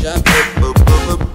jump it, boop, boop,